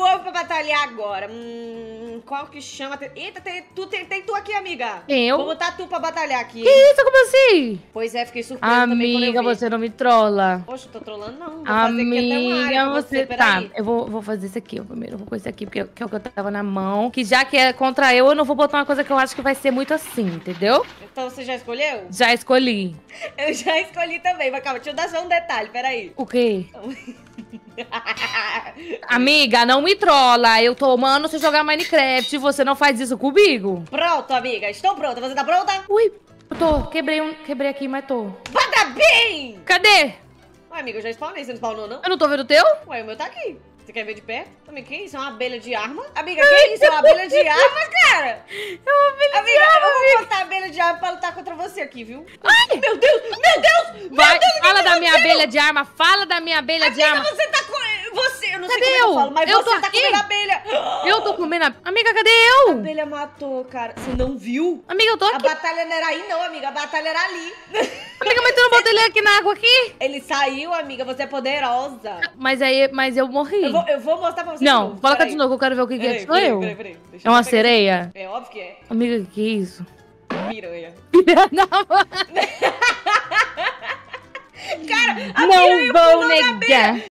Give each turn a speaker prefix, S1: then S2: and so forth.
S1: ovo pra batalhar agora. Hum, qual que chama? Eita, tem, tu, tem, tem tu aqui, amiga.
S2: Eu?
S1: Vou botar tu pra batalhar aqui.
S2: Que isso? Como assim?
S1: Pois é, fiquei surpresa eu
S2: Amiga, você não me trola.
S1: Poxa, tô trolando não. Vou
S2: Amiga,
S1: pra
S2: você. Tá, eu vou, vou fazer isso aqui. Eu primeiro vou com esse aqui, porque que é o que eu tava na mão. Que já que é contra eu, eu não vou botar uma coisa que eu acho que vai ser muito assim, entendeu?
S1: Então você já escolheu?
S2: Já escolhi.
S1: Eu já escolhi também, mas calma, deixa eu dar só um detalhe, peraí.
S2: O quê? Amiga, não me trola. Eu tô amando você jogar Minecraft e você não faz isso comigo.
S1: Pronto, amiga, estou pronta. Você tá pronta?
S2: Ui, eu tô. Quebrei, um, quebrei aqui, mas tô.
S1: Bem!
S2: Cadê?
S1: Ué, amiga, eu já spawnei, você não spawnou, não?
S2: Eu não tô vendo o teu?
S1: Ué, o meu tá aqui. Você quer ver de perto? Amiga, que isso? É uma abelha de arma? Amiga, que isso? É uma abelha de arma, cara?
S2: É uma abelha
S1: Amiga, eu vou botar a abelha de arma pra lutar contra você aqui, viu? Ai, meu Deus! Meu Deus!
S2: Vai,
S1: meu Deus,
S2: fala da minha abelha de arma. Fala da minha abelha de
S1: Amiga,
S2: arma.
S1: você tá
S2: Cadê
S1: é eu
S2: eu?
S1: falo, mas
S2: Eu
S1: você
S2: tô
S1: tá
S2: aqui.
S1: comendo a abelha.
S2: Eu tô comendo a... Amiga, cadê
S1: A
S2: eu?
S1: abelha matou, cara. Você não viu?
S2: Amiga, eu tô
S1: A
S2: aqui.
S1: batalha não era aí, não, amiga. A batalha era ali.
S2: Amiga, mas tu não botou ele aqui na água aqui?
S1: Ele saiu, amiga. Você é poderosa.
S2: Mas aí, mas eu morri.
S1: Eu vou, eu vou mostrar pra você
S2: Não,
S1: de novo.
S2: coloca de novo, eu quero ver o que, que é. Sou eu.
S1: peraí, peraí.
S2: É uma sereia?
S1: É óbvio que é.
S2: Amiga, que isso?
S1: Piranha.
S2: Não,
S1: Cara, a
S2: não
S1: piranha
S2: vou
S1: abelha.
S2: negar.